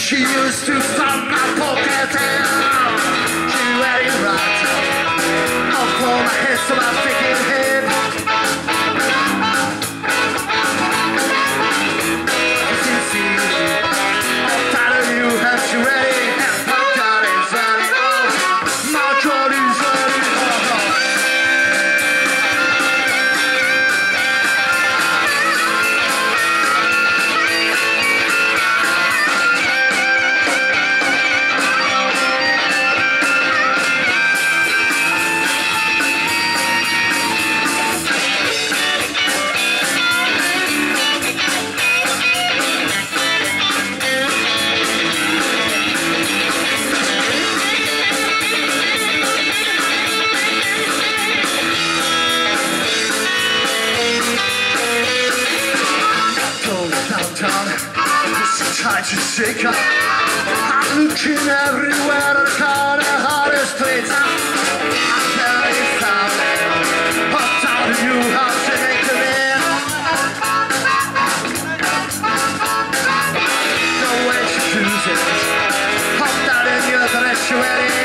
she used to find my pocket just trying to shake up. I'm looking everywhere the hardest place. I'm very found. Down to you how to make the man? No way to choose it. Hopped out in your dress,